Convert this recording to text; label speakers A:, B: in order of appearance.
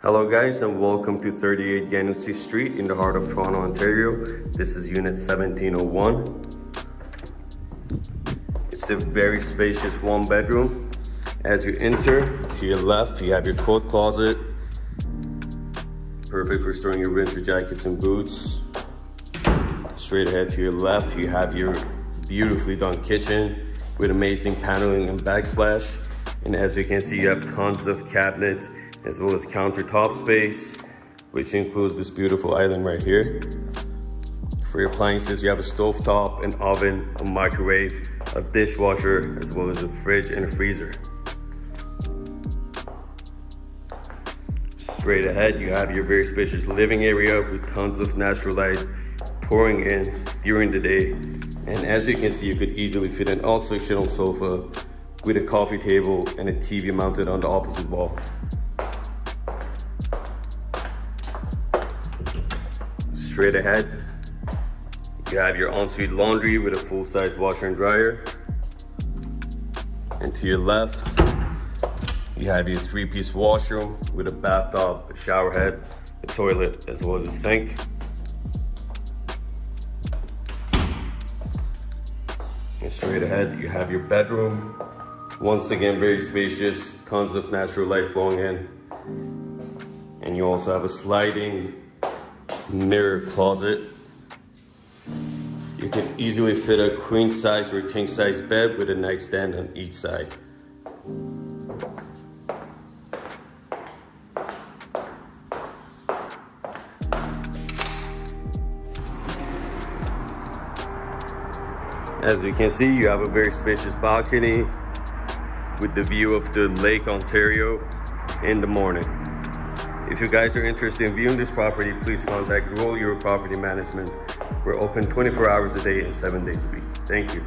A: Hello guys and welcome to 38 Iannuzzi Street in the heart of Toronto, Ontario. This is unit 1701. It's a very spacious one bedroom. As you enter, to your left you have your coat closet. Perfect for storing your winter jackets and boots. Straight ahead to your left you have your beautifully done kitchen with amazing paneling and backsplash. And as you can see you have tons of cabinets as well as countertop space, which includes this beautiful island right here. For your appliances, you have a stove top, an oven, a microwave, a dishwasher, as well as a fridge and a freezer. Straight ahead, you have your very spacious living area with tons of natural light pouring in during the day. And as you can see, you could easily fit an all-sectional sofa with a coffee table and a TV mounted on the opposite wall. Straight ahead, you have your ensuite laundry with a full-size washer and dryer. And to your left, you have your three-piece washroom with a bathtub, a shower head, a toilet, as well as a sink. And straight ahead, you have your bedroom. Once again, very spacious, tons of natural light flowing in. And you also have a sliding mirror closet. You can easily fit a queen size or king size bed with a nightstand on each side. As you can see, you have a very spacious balcony with the view of the Lake Ontario in the morning. If you guys are interested in viewing this property, please contact Royal York Property Management. We're open 24 hours a day and seven days a week. Thank you.